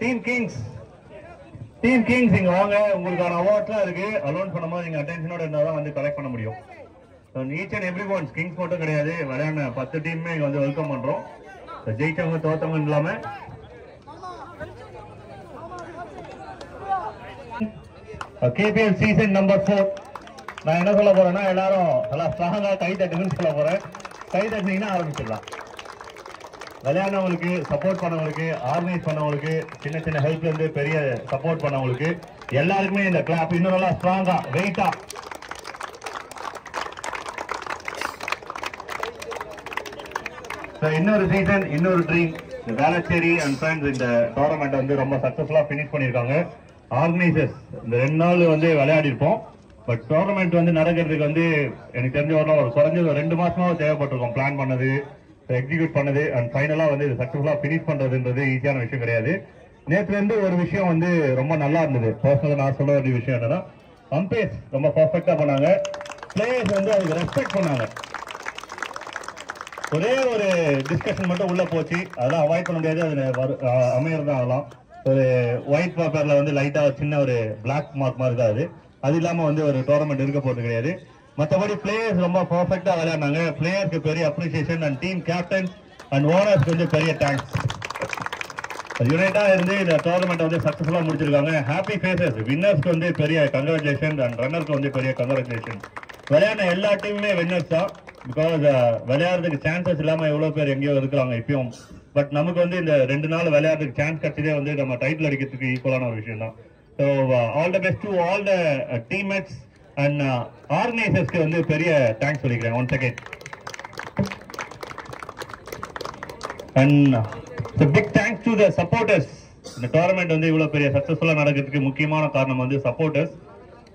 Team Kings team Kings இங்க வாங்க. உங்களுக்கான அவார்ட்ஸ்லாம் இருக்கு. அலோன் பண்ணும்போது நீங்க அட்டென்ஷனோட இருந்தா தான் வந்து கலெக்ட் பண்ண முடியும். Each and every ones kings மட்டும் கிடையாது. விளையாடின பத்து டீமுமே இங்க வந்து வெல்கம் பண்றோம். ஜெயிச்சவங்க தோத்தவங்க இல்லாம. கேபிஎல் சீசன் நம்பர் ஃபோர் நான் என்ன சொல்ல போறேன்னா எல்லாரும் நல்லா ஸ்ட்ராங்கா கை தட்டுங்கன்னு சொல்ல போறேன். கை தட்டினீங்கன்னா ஆரம்பிச்சிடலாம். விளையாடுறவங்களுக்கு சப்போர்ட் பண்ணவங்களுக்கு ஆர்கனைஸ் பண்ணவங்களுக்கு சின்ன சின்ன ஹெல்ப்ல இருந்து பெரிய சப்போர்ட் பண்ணவங்களுக்கு எல்லாருக்குமே இந்த கிளாப் இன்னும் நல்லா ஸ்ட்ராங்கா வெயிட்டா இன்னொரு சீசன் இன்னொரு ட்ரீம் இந்த வேளச்சேரி அண்ட் ஃப்ரெண்ட்ஸ் இந்த டோர்னமெண்ட் வந்து ரொம்ப சக்சஸ்ஃபுல்லாக ஃபினிஷ் பண்ணியிருக்காங்க. ஆர்கனைசர்ஸ் இந்த ரெண்டு நாள் வந்து விளையாடிருப்போம். பட் டோர்னமெண்ட் வந்து நடக்கிறதுக்கு வந்து எனக்கு தெரிஞ்ச வரலாம் ஒரு குறைஞ்சது ரெண்டு மாசமாவது தேவைப்பட்டிருக்கோம். பிளான் பண்ணது எக்ஸிக்யூட் பண்ணது அண்ட் ஃபைனலாக வந்து இது சக்ஸஸ்ஃபுல்லாக ஃபினிஷ் பண்ணுறதுன்றது ஈஸியான விஷயம் கிடையாது. நேற்றுலேருந்து ஒரு விஷயம் வந்து ரொம்ப நல்லா இருந்தது. பர்சனலாக நான் சொல்ல வேண்டிய விஷயம் என்னன்னா அம்பேஸ் ரொம்ப பர்ஃபெக்டாக பண்ணாங்க. பிளேயர்ஸ் வந்து அதுக்கு ரெஸ்பெக்ட் பண்ணாங்க. ஒரே ஒரு டிஸ்கஷன் மட்டும் உள்ளே போச்சு. அதெல்லாம் அவாய்ட் பண்ண முடியாது. அது வரு- அமையறது தான் ஒரு ஒயிட் பேப்பரில் வந்து லைட்டாக சின்ன ஒரு பிளாக் மார்க் மாதிரி தான் அது. அது இல்லாமல் வந்து ஒரு டோர்னமெண்ட் இருக்க போகிறது கிடையாது. மற்றபடி பிளேயர்ஸ் ரொம்ப பர்ஃபெக்டாக விளையாடினாங்க. பிளேயருக்கு பெரிய appreciation and team captain and ஓனர்ஸ்க்கு வந்து பெரிய தேங்க்ஸ் யுனைட்டாக இருந்து இந்த டோர்னமெண்ட் வந்து சக்ஸஸ்ஃபுல்லாக முடிச்சிருக்காங்க. ஹாப்பி ஃபேசஸ் வின்னர்ஸ்க்கு வந்து பெரிய கங்க்ராச்சுலேஷன் அண்ட் ரன்னருக்கு வந்து பெரிய கங்க்ராச்சுலேஷன் விளையாடின எல்லா டீமுமே வின்னர்ஸ் தான். பிகாஸ் uh, விளையாடுறதுக்கு சான்சஸ் இல்லாமல் எவ்வளோ பேர் எங்கேயோ இருக்கிறாங்க இப்பயும். பட் நமக்கு வந்து இந்த ரெண்டு நாள் விளையாடுறதுக்கு சான்ஸ் கிடைச்சதே வந்து நம்ம டைட்டில் அடிக்கிறதுக்கு ஈக்குவலான ஒரு விஷயம் தான் so all the best to all the teammates and ஆர்கனைசர்ஸ்க்கு uh, வந்து பெரிய தேங்க்ஸ் சொல்லிக்கிறேன் one second and big thanks to the supporters இந்த டோர்னமெண்ட் வந்து இவ்வளவு பெரிய சக்ஸஸ்ஃபுல்லாக நடக்கிறதுக்கு முக்கியமான காரணம் வந்து சப்போர்ட்டர்ஸ்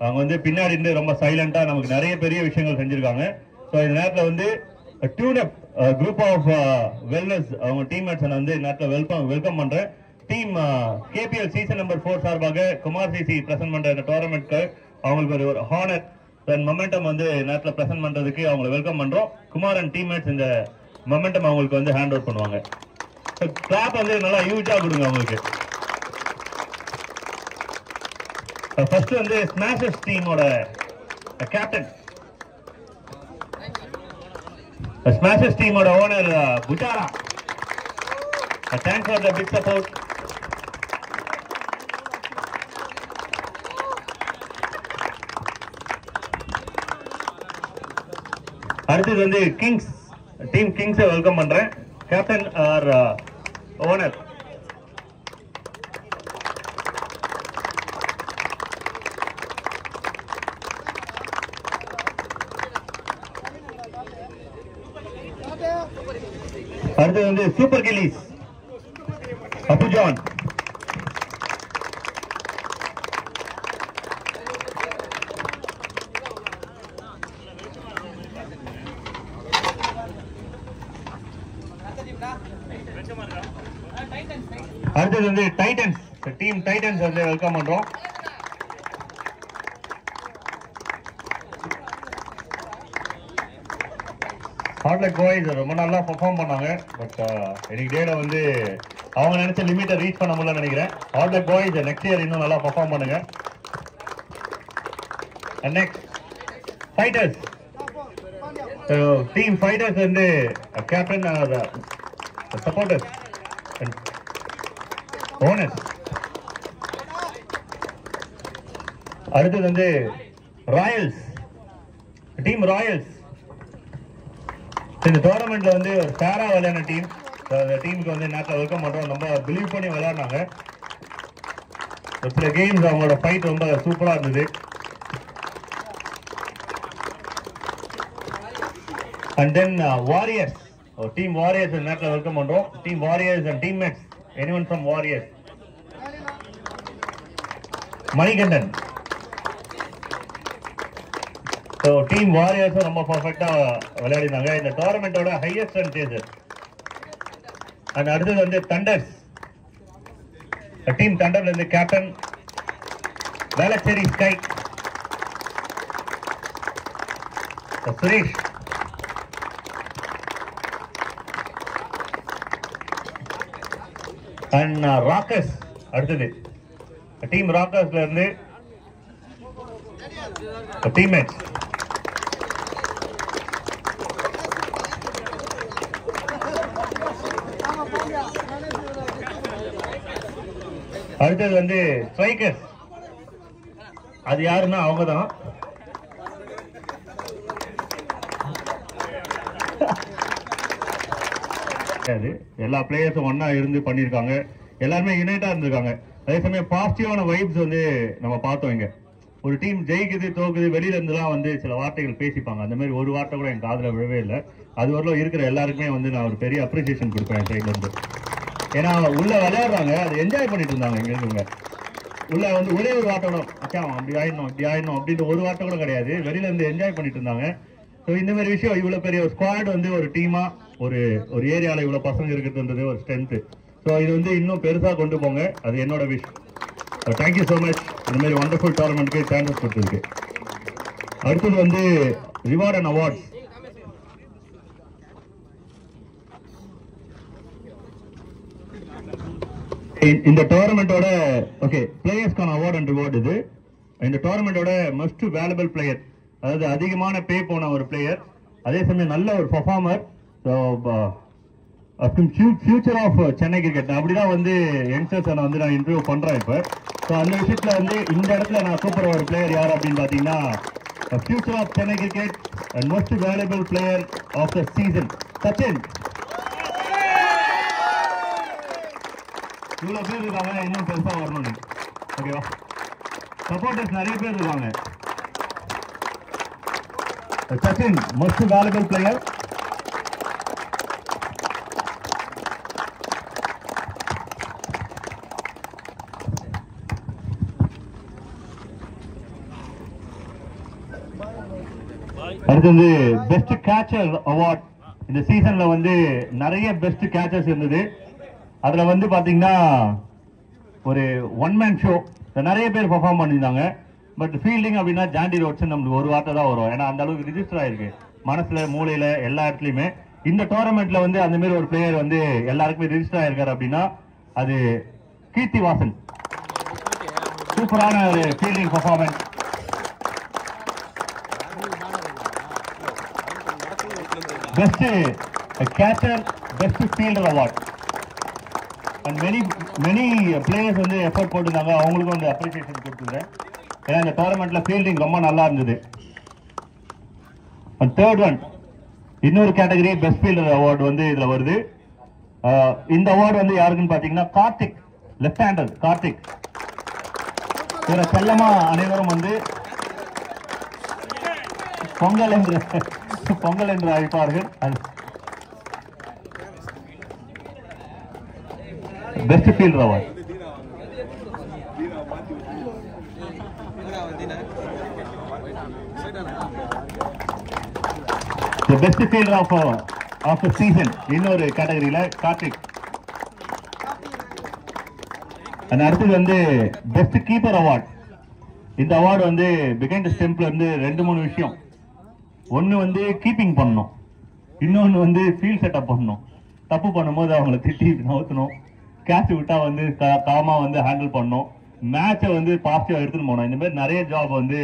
அவங்க வந்து பின்னாடி இருந்து ரொம்ப சைலண்டாக நமக்கு நிறைய பெரிய விஷயங்கள் செஞ்சுருக்காங்க. ஸோ இந்த நேரத்தில் வந்து டியூனப் குரூப் ஆஃப் வெல்னஸ் அவங்க டீம்மேட்ஸ் வந்து இந்த நேரத்தில் வெல்கம் வெல்கம் பண்ணுறேன் team KPL season number four சார்பாக குமார் சிசி பிரசன்ட் பண்ணுற இந்த டோர்னமெண்ட்க்கு அவங்களுக்கு ஒரு ஒரு ஹானர் தென் மொமெண்டம் வந்து நேரத்தில் ப்ரெசென்ட் பண்றதுக்கு அவங்களை வெல்கம் பண்றோம். குமார் அண்ட் டீம்மேட்ஸ் இந்த மொமெண்டம் அவங்களுக்கு வந்து ஹேண்ட் ஓவர் பண்ணுவாங்க கிளாப் வந்து நல்லா ஹியூஜா கொடுங்க அவங்களுக்கு. ஃபர்ஸ்ட் வந்து ஸ்மாஷஸ் டீமோட கேப்டன் ஸ்மாஷஸ் டீமோட owner Pujara thanks for the big support அடுத்தது வந்து கிங்ஸ் டீம் கிங்ஸை வெல்கம் பண்றேன். கேப்டன் ஆர் ஓனர் அடுத்தது வந்து சூப்பர் கில்லிஸ் அபுஜான் அடுத்தது வந்து டைட்டன்ஸ் டீம் டைட்டன்ஸ் வந்து வெல்கம் பண்றோம். ஹார்ட்லெக் பாய்ஸ் ரொம்ப நல்லா பெர்ஃபார்ம் பண்ணாங்க. பட் இன்னைக்கு டேல வந்து அவங்க நினைச்ச லிமிட்டை ரீச் பண்ண முடியல நினைக்கிறேன். ஹார்ட்லெக் பாய்ஸ் நெக்ஸ்ட் இயர் இன்னும் நல்லா பர்ஃபார்ம் பண்ணுங்க. நெக்ஸ்ட் ஃபைட்டர்ஸ் டீம் ஃபைட்டர்ஸ் வந்து uh, கேப்டன் சப்போர்ட்டர்ஸ் ஓனர் அடுத்தது வந்து ராயல்ஸ் டீம் ராயல்ஸ் இந்த டோர்னமெண்ட்ல வந்து ஒரு ஃபேரா விளையாடின டீம் அந்த டீமுக்கு வந்து நேரத்தில் வெல்கம் பண்றோம் ரொம்ப பிலீவ் பண்ணி விளையாடினாங்க. சில கேம்ஸ் அவங்களோட ஃபைட் ரொம்ப சூப்பரா இருந்தது. And then warriors team warriors நேரத்தில் வெல்கம் பண்றோம் team warriors and team anyone from Warriors? Manikandan so team வாரியர்ஸும் ரொம்ப பெர்ஃபெக்ட்டா விளையாடினாங்க. இந்த டோர்னமெண்டோட ஹையஸ்ட் ரன் சேஸ் அண்ட் அடுத்தது வந்து தண்டர்ஸ் டீம் தண்டர்ல இருந்து captain Velachery sky Suresh and rockers அடுத்தது. டீம் ராக்கர்ஸ்ல இருந்து டீம்மேட்ஸ் அடுத்தது வந்து ஸ்ட்ரைக்கர்ஸ் அது யாருன்னா அவங்க தான் கிடையாது. எல்லா பிளேயர்ஸும் ஒன்னா இருந்து பண்ணியிருக்காங்க. எல்லாருமே யுனைட்டா இருந்திருக்காங்க. அதே சமயம் பாசிட்டிவான வைப்ஸ் வந்து நம்ம பார்த்தோம் இங்க. ஒரு டீம் ஜெயிக்குது தோக்குது வெளியில இருந்துலாம் வந்து சில வார்த்தைகள் பேசிப்பாங்க. அந்த மாதிரி ஒரு வார்த்தை கூட என் காதில் விழவே இல்லை. அது வரலாம் இருக்கிற எல்லாருக்குமே வந்து நான் ஒரு பெரிய அப்ரிசியேஷன் கொடுப்பேன் என் சைட்ல இருந்து. ஏன்னா உள்ள விளையாடுறாங்க. அதை என்ஜாய் பண்ணிட்டு இருந்தாங்க இங்க இருக்கவங்க. உள்ள வந்து ஒரே ஒரு வார்த்தை கூட அச்சா அப்படி ஆயிடணும் அப்படி ஆயிடணும் அப்படின்ற ஒரு வார்த்தை கூட கிடையாது. வெளியில இருந்து என்ஜாய் பண்ணிட்டு இருந்தாங்க. ஸோ இந்த மாதிரி விஷயம் இவ்வளவு பெரிய ஒரு ஸ்குவாட் வந்து ஒரு டீமா ஒரு ஒரு ஏரியாவில் இவ்வளோ பசங்க இருக்குதுன்றது ஒரு ஸ்ட்ரென்த்து ஸோ இது வந்து இன்னும் பெருசாக கொண்டு போங்க. அது என்னோட விஷ் தேங்க்யூ ஸோ மச் இந்த மாதிரி வண்டர்ஃபுல் டோர்னமெண்ட்க்கு சான்சஸ் கொடுத்துருக்கு அடுத்தது வந்து ரிவார்ட் அண்ட் அவார்ட்ஸ் இந்த- இந்த டோர்னமெண்டோட ஓகே பிளேயர்ஸ்க்கான அவார்ட் அண்ட் ரிவார்ட் இது. இந்த டோர்னமெண்டோட மஸ்ட் வேலபிள் பிளேயர் அதாவது அதிகமான பே போன ஒரு பிளேயர் அதே சமயம் நல்ல ஒரு performer future of Chennai cricket அப்படிதான் வந்து யங்ஸ்டர்ஸ் நான் வந்து நான் இன்டர்வியூ பண்றேன் இப்போ. ஸோ அந்த விஷயத்துல வந்து இந்த இடத்துல நான் சூப்பர் ஒரு பிளேயர் யார் அப்படின்னு பார்த்தீங்கன்னா future of Chennai cricket and most valuable player of the season Sachin இவ்வளவு பேர் இருக்காங்க இன்னும் பெருசா வரணும் ஓகேவா சப்போர்ட்டர்ஸ் நிறைய பேர் இருக்காங்க. சச்சின் மோஸ்ட் வேல்யூபிள் பிளேயர் அடுத்து வந்து பெஸ்ட் கேச்சர் அவார்ட் இந்த சீசன்ல வந்து நிறைய பெஸ்ட் கேச்சர்ஸ் இருந்தது. அதுல வந்து பாத்தீங்கன்னா ஒரு ஒன் மேன் ஷோ நிறைய பேர் பெர்ஃபார்ம் பண்ணியிருந்தாங்க. பட் ஃபீல்டிங் அப்படின்னா ஜாண்டி ரோட்ஸ் நம்மளுக்கு ஒரு வார்த்தை தான் வரும். ஏன்னா அந்த அளவுக்கு ரிஜிஸ்டர் ஆயிருக்கு. மனசுல மூளையில எல்லா இடத்துலயுமே. இந்த டோர்னமெண்ட்ல வந்து அந்த மாதிரி ஒரு பிளேயர் வந்து எல்லாருக்குமே ரிஜிஸ்டர் ஆயிருக்காரு அப்படின்னா அது கீர்த்தி வாசன். சூப்பரான ஒரு fielding performance best catcher best fielder award and many many players வந்து எஃபர்ட் போட்டிருந்தாங்க. அவங்களுக்கும் வந்து அப்ரிசியேஷன் கொடுத்துருந்தேன் ஏன்னா இந்த டோர்னமெண்ட்ல ஃபீல்டிங் ரொம்ப நல்லா இருந்தது. அண்ட் தேர்ட் ஒன் இன்னொரு கேட்டகரி பெஸ்ட் ஃபீல்டர் அவார்டு வந்து இதில் வருது. Uh, இந்த அவார்டு வந்து யாருக்குன்னு பார்த்தீங்கன்னா கார்த்திக் லெஃப்ட் ஹேண்டர் கார்த்திக். இவரை செல்லமா அனைவரும் வந்து பொங்கல் என்று பொங்கல் என்று அழைப்பார்கள். Best fielder award the best fielder of of the season இன்னொரு கேட்டகரியில கார்த்திக் and அடுத்தது வந்து பெஸ்ட் கீப்பர் அவார்ட் இந்த அவார்டு வந்து பிகைண்ட் ஸ்டெம்ப்ல இருந்து ரெண்டு மூணு விஷயம். ஒன்று வந்து கீப்பிங் பண்ணணும். இன்னொன்று வந்து ஃபீல்ட் செட்டப் பண்ணணும். தப்பு பண்ணும்போது அவங்கள திட்டி நவுத்தணும். கேட்ச் விட்டா வந்து காமாக வந்து ஹேண்டில் பண்ணணும். மேட்சை வந்து பாசிட்டிவாக எடுத்துன்னு போனோம் இந்த மாதிரி நிறைய ஜாப் வந்து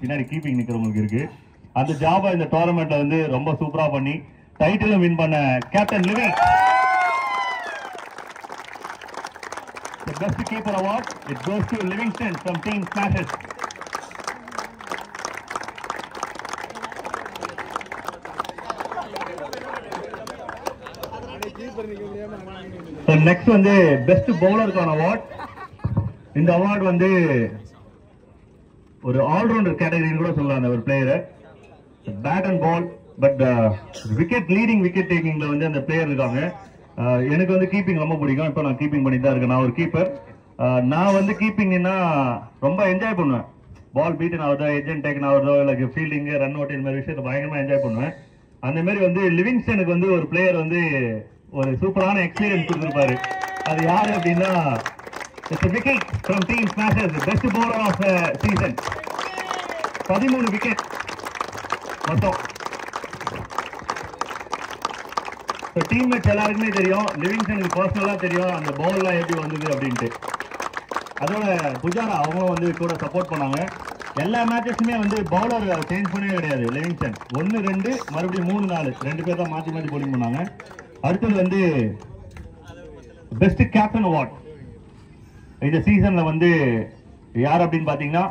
பின்னாடி கீப்பிங் நிற்கிறவங்களுக்கு இருக்கு. அந்த ஜாபை இந்த டோர்னமெண்ட்ல வந்து ரொம்ப சூப்பராக பண்ணி டைட்டிலும் வின் பண்ண captain living The best keeper award it goes to Livingston from Team Smashers. Sir next வந்து பெஸ்ட் பவுலருக்கான அவார்ட் இந்த அவார்டு வந்து ஒரு ஆல்ரவுண்டர் கேட்டகரின்னு கூட சொல்லலாம். அந்த ஒரு பிளேயரை bat and ball but wicket leading wicket டேக்கிங்ல வந்து அந்த பிளேயர் இருக்காங்க. Uh, எனக்கு வந்து கீப்பிங் ரொம்ப பிடிக்கும். இப்போ நான் கீப்பிங் பண்ணிட்டு தான் இருக்கேன். நான் ஒரு கீப்பர் uh, நான் வந்து கீப்பிங்னா ரொம்ப என்ஜாய் பண்ணுவேன். பால் பீட்டன் ஆகுதோ எஜென்ட் டேக்கன் ஆகுதோ இல்லை ஃபீல்டிங்கு ரன் அவுட் இந்த மாதிரி விஷயத்தை பயங்கரமாக என்ஜாய் பண்ணுவேன். அந்த மாதிரி வந்து லிவிங்ஸ்டனுக்கு வந்து ஒரு பிளேயர் வந்து ஒரு சூப்பரான எக்ஸ்பீரியன்ஸ் கொடுத்துருப்பாரு. அது யாரு அப்படின்னா wicket from team smashers best bowler of season பதிமூணு விக்கெட் மொத்தம். டீம் மேட்ச் எல்லாருக்குமே தெரியும். லிவிங்ஸ்டனுக்கு பர்சனலாக தெரியும். அந்த பவுல்லாம் எப்படி வந்தது அப்படின்ட்டு. அதோட புஜாரா அவங்களும் வந்து கூட சப்போர்ட் பண்ணாங்க. எல்லா மேட்சஸுமே வந்து பவுலர் சேஞ்ச் பண்ணவே கிடையாது லிவிங்ஸ்டன் ஒன்னு ரெண்டு மறுபடியும் மூணு நாலு. ரெண்டு பேர் தான் மாற்றி மாற்றி போலிங் பண்ணாங்க. அடுத்தது வந்து பெஸ்ட் கேப்டன் அவார்ட் இந்த சீசன்ல வந்து யார் அப்படின்னு பாத்தீங்கன்னா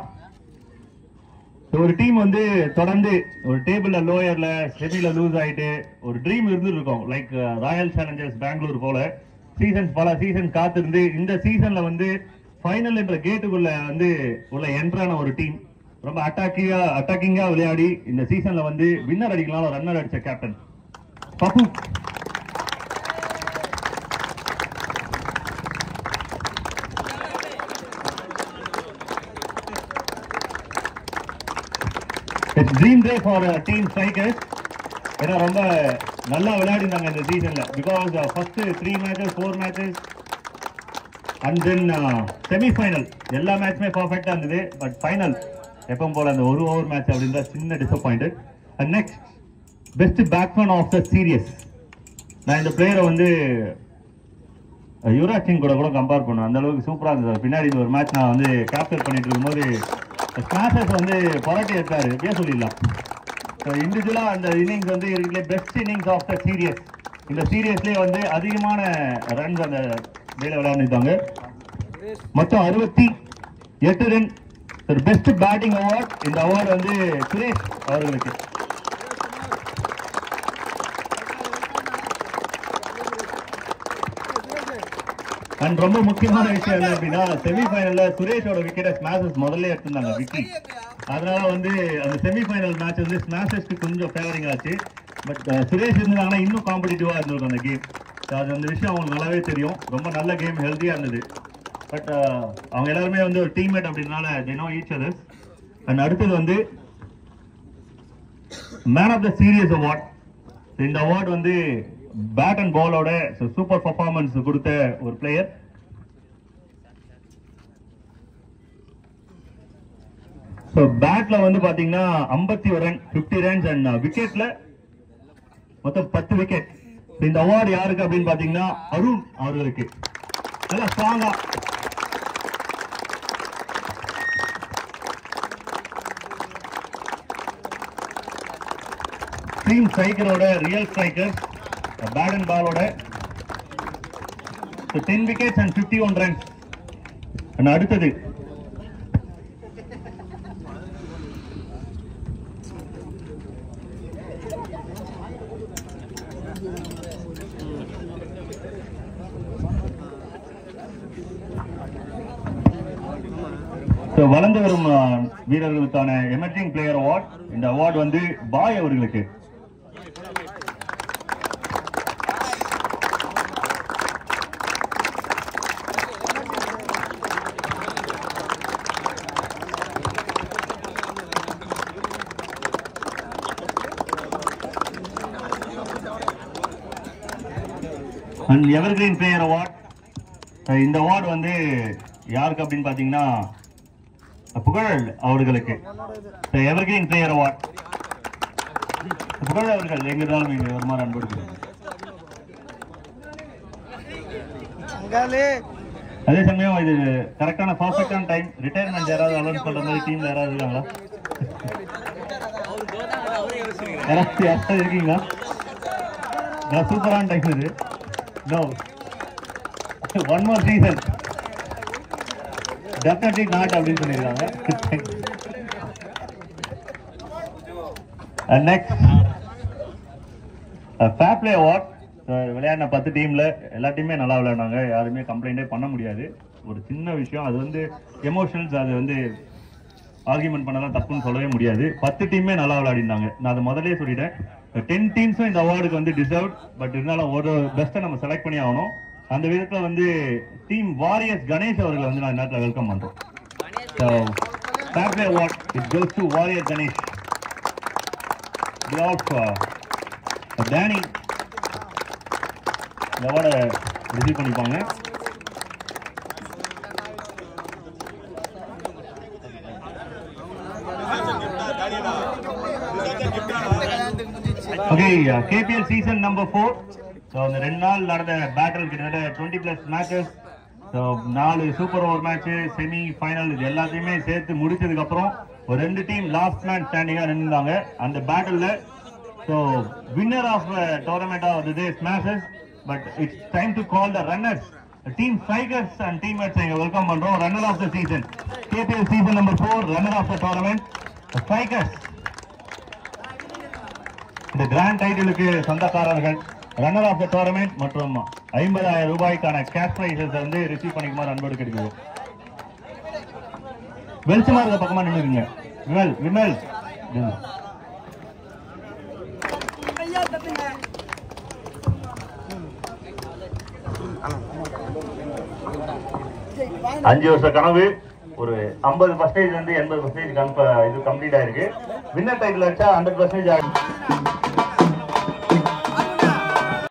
ஒரு டீம் வந்து தொடர்ந்து ஒரு டேபிள்ல லோயர்ல செமில லூஸ் ஆயிட்டு ஒரு ட்ரீம் இருந்துருக்கும். லைக் ராயல் சேலஞ்சர்ஸ் பெங்களூர் போல சீசன்ஸ் பல சீசன் காத்திருந்து இந்த சீசன்ல வந்து ஃபைனல் என்ற கேட்டுக்குள்ள வந்து உள்ள என்ட்ரான ஒரு டீம் ரொம்ப அட்டாக்கிங்கா அட்டாக்கிங்கா விளையாடி இந்த சீசன்ல வந்து வின்னர் அடிக்கலாம் ரன்னர் அடிச்ச captain Pappu. It's dream day for team strikers ஏன்னா ரொம்ப நல்லா விளையாடிருந்தாங்க இந்த சீசன்ல because first three matches four matches and then semifinal எல்லா மேட்ச்மே பர்ஃபெக்டாக இருந்தது. பட் ஃபைனல் எப்பவும் போல அந்த ஒரு ஓவர் மேட்ச் அப்படின்ற சின்ன disappointed and next best batsman of the series நான் இந்த பிளேயரை வந்து யுவராஜ் சிங் கூட கூட கம்பேர் பண்ணேன் அந்த அளவுக்கு இருந்தது. பின்னாடி இந்த ஒரு மேட்ச் நான் வந்து கேப்சர் பண்ணிட்டு இருக்கும்போது ஸ்மாஷஸ் வந்து புரட்டி எடுத்தாரு. எப்படியே சொல்லிடலாம். இண்டிவிஜுவலா அந்த இன்னிங்ஸ் வந்து இருக்கிற best innings of the series இந்த சீரியஸ்லேயே வந்து அதிகமான ரன்ஸ் அந்த வேலை விளையாண்டுருக்காங்க. மொத்தம் அறுபத்தி எட்டு ரன் பெஸ்ட் பேட்டிங் அவார்ட் இந்த அவார்டு வந்து சுரேஷ் அவர்களுக்கு. அண்ட் ரொம்ப முக்கியமான விஷயம் என்ன அப்படின்னா செமிஃபைனல்ல சுரேஷோட விக்கெட்டை ஸ்மாஷஸ் முதல்ல எடுத்திருந்தாங்க விக்கி. அதனால வந்து அந்த செமிஃபைனல் மேட்ச் வந்து ஸ்மாஷஸ்க்கு கொஞ்சம் ஃபேவரிங் ஆச்சு. பட் சுரேஷ் இருந்தாங்கன்னா இன்னும் காம்படிட்டிவா இருந்திருக்கும் அந்த கேம் அது அந்த விஷயம் அவங்களுக்கு நல்லாவே தெரியும். ரொம்ப நல்ல கேம் ஹெல்த்தியா இருந்தது. பட் அவங்க எல்லாருமே வந்து ஒரு டீம்மேட் அப்படின்னால தினோ ஈச் அதர்ஸ் அண்ட் அடுத்தது வந்து man of the series award இந்த அவார்டு வந்து பேட் அண்ட் பாலோட சூப்பர் பர்ஃபார்மன்ஸ் கொடுத்த ஒரு பிளேயர் ஸோ பேட்ல வந்து பாத்தீங்கன்னா ஐம்பத்தி ஒரு ரன் பிப்டி ரன்ஸ் அண்ட் விக்கெட்ல மொத்தம் பத்து விக்கெட் இந்த அவார்டு யாருக்கு அப்படின்னு பாத்தீங்கன்னா அருண் அவர்களுக்கு. நல்லா ஸ்ட்ராங்கா டீம் ஸ்ட்ரைக்கரோட ரியல் ஸ்ட்ரைக்கர் பேட் அண்ட் பாலோட ten wickets and fifty one runs and அடுத்தது. வளர்ந்து வரும் வீரர்களுக்கான எமர்ஜிங் பிளேயர் அவார்ட் இந்த அவார்டு வந்து பாய் அவர்களுக்கு. And evergreen player award. இந்த அவார்டு வந்து யாருக்கு அப்படின்னு பாத்தீங்கன்னா புகழ் அவர்களுக்கு. Evergreen player award. புகழ் அவர்கள் எங்க இருந்தாலும் இங்க ஒரு மாதிரி அன்பு அதே சமயம் இது கரெக்டான பர்ஃபெக்டான டைம் ரிட்டையர்மெண்ட் யாராவது அலௌன்ஸ் பண்ற மாதிரி டீம்ல யாராவது இருக்காங்களா? யாராவது யாராவது இருக்கீங்களா? சூப்பரான டைம் இது. No one more season definitely not அப்படின்னு சொல்லியிருக்காங்க. நெக்ஸ்ட் ஃபேர் பிளே அவார்ட் விளையாடின பத்து டீம்ல எல்லா நல்லா விளையாடினாங்க. யாருமே கம்ப்ளைண்டே பண்ண முடியாது. ஒரு சின்ன விஷயம். அது வந்து எமோஷனல்ஸ் அது வந்து ஆர்கியூமெண்ட் பண்ணலாம் தப்புன்னு சொல்லவே முடியாது. பத்து டீமே நல்லா விளையாடினாங்க. நான் அதை முதலே சொல்லிட்டேன். டென் டீம்ஸும் இந்த அவார்டுக்கு வந்து டிசர்வ் பட் இருந்தாலும் ஒரு பெஸ்ட்டை நம்ம செலக்ட் பண்ணி ஆகணும். அந்த விதத்துல வந்து டீம் வாரியர்ஸ் கணேஷ் அவர்களை வந்து நான் நேரத்தில் வெல்கம் பண்றோம். So fair play award it goes to warrior Ganesh Danny இந்த அவார்டை ரிசீவ் பண்ணிப்பாங்க. Okay KPL season number four so அந்த ரெண்டு நாள் நடந்த பேட்டில் கிட்டத்தட்ட டுவெண்ட்டி பிளஸ் மேட்சஸ் ஸோ நாலு super over match semi final இது எல்லாத்தையுமே சேர்த்து முடிச்சதுக்கப்புறம் ஒரு ரெண்டு டீம் லாஸ்ட் மேன் ஸ்டாண்டிங்கா நின்றுந்தாங்க அந்த பேட்டில்ல so winner of tournament of the day smashers but it's time to call the runners team strikers and team teammates இங்க வெல்கம் பண்றோம். Runner of the season KPL season number four runner of the tournament Strikers இந்த grand டைட்டிலுக்கு சொந்தக்காரர்கள் runner of the tournament மற்றும் ஐம்பதாயிரம் ரூபாய்க்கான cash prizes வந்து receive பண்ணிக்குமாறு அன்போடு கிடைக்குது வெளிச்சமா இருக்க பக்கமா நின்னுங்க விமல் விமல் அஞ்சு வருஷ கனவு ஒரு ஐம்பது பர்சன்டேஜ் வந்து எண்பது பர்சன்டேஜ் இது கம்ப்ளீட் ஆயிருக்கு. வின்னர் டைட்டில் வச்சா ஹண்ட்ரட் பர்சன்டேஜ் ஆகும்.